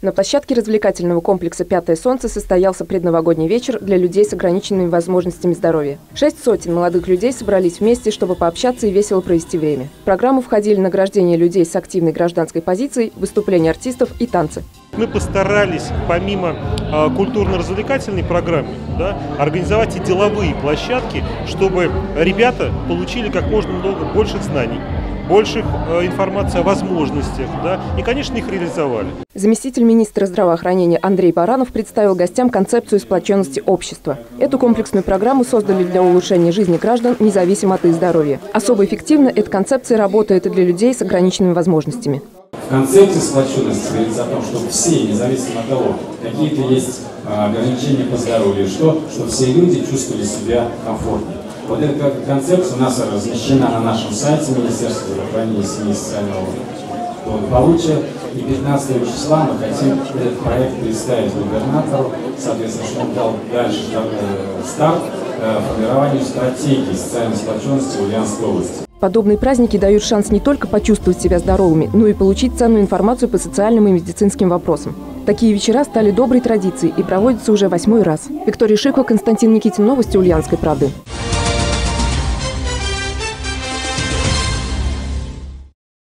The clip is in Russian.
На площадке развлекательного комплекса «Пятое солнце» состоялся предновогодний вечер для людей с ограниченными возможностями здоровья. Шесть сотен молодых людей собрались вместе, чтобы пообщаться и весело провести время. В программу входили награждение людей с активной гражданской позицией, выступления артистов и танцы. Мы постарались, помимо э, культурно-развлекательной программы, да, организовать и деловые площадки, чтобы ребята получили как можно много больших знаний больше э, информации о возможностях, да, и, конечно, их реализовали. Заместитель министра здравоохранения Андрей Баранов представил гостям концепцию сплоченности общества. Эту комплексную программу создали для улучшения жизни граждан, независимо от их здоровья. Особо эффективно эта концепция работает и для людей с ограниченными возможностями. В концепции сплоченности говорится о том, что все, независимо от того, какие-то есть а, ограничения по здоровью, что, что все люди чувствовали себя комфортнее. Вот эта концепция у нас размещена на нашем сайте Министерства здравоохранения и семьи социального благополучия. И 15 числа мы хотим этот проект представить губернатору, соответственно, чтобы он дал дальше э, старт э, формированию стратегии социальной сплоченности Ульяновской области. Подобные праздники дают шанс не только почувствовать себя здоровыми, но и получить ценную информацию по социальным и медицинским вопросам. Такие вечера стали доброй традицией и проводятся уже восьмой раз. Виктория Шикова, Константин Никитин. Новости Ульяновской правды.